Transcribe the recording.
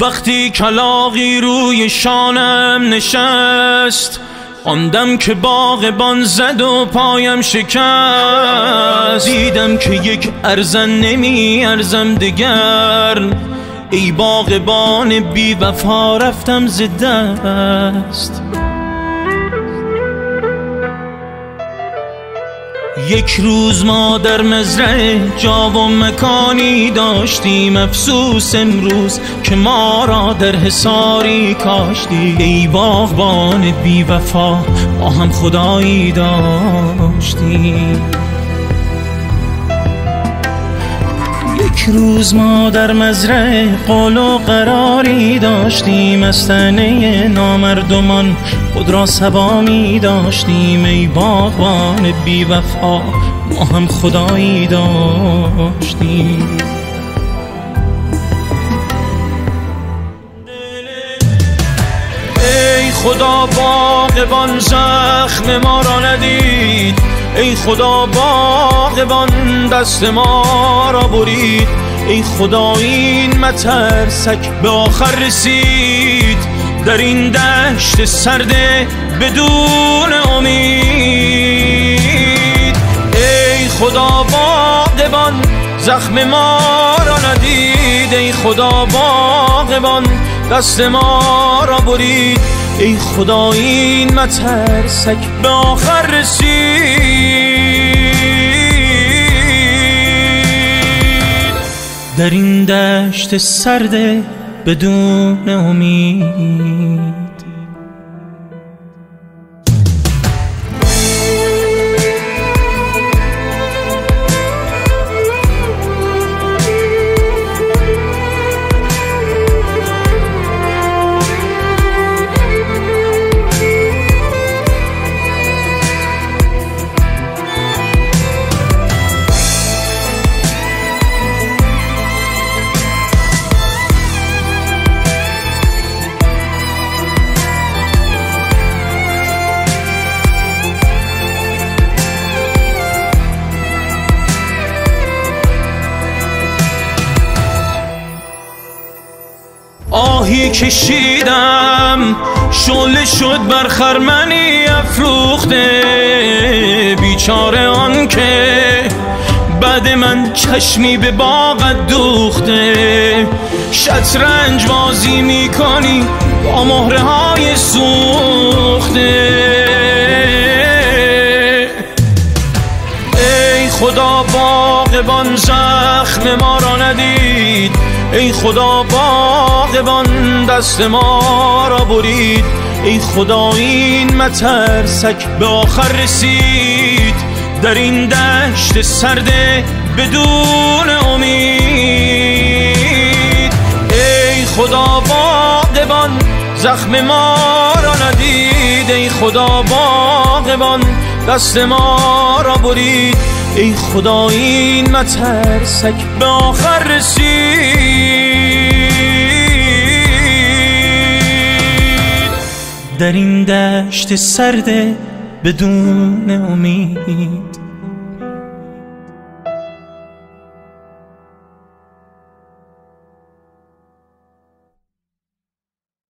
وقتی کلاقی روی شانم نشست آندم که باغبان زد و پایم شکست. دیدم که یک ارزن نمی ارزم دگر. ای باغبان بی وفا رفتم زدست یک روز ما در مزرعه جا و مکانی داشتیم افسوس امروز که ما را در حساری کاشتی. ای باغبان بی وفا ما هم خدایی داشتیم. یک روز ما در مزرعه قول و قراری داشتیم از تنه نامردمان. خود را سبا می داشتیم ای باغبان بی وفا ما هم خدایی داشتیم. ای خدا باغبان زخم ما را ندید. ای خدا باغبان دست ما را برید. ای خدا این مترسک به آخر رسید. در این دشت سرده بدون امید. ای خدا باغبان زخم ما را ندید. ای خدا باغبان دست ما را برید. ای خدا این مترسک به آخر رسید. در این دشت سرده بدون امید. آهی کشیدم شله شد بر خرمنی افروخته بیچاره آن که بعد من چشمی به باغت دوخته. شطرنج بازی می‌کنی با مهره های سوخته. ای خدا باغبان زخم ما را ندید. ای خدا باغبان دست ما را برید. ای خدا این مترسک به آخر رسید. در این دشت سرده بدون امید. ای خدا باغبان زخم ما را ندید. ای خدا باغبان دست ما را برید. ای خدا این مترسک به آخر رسید. در این دشت سرده بدون امید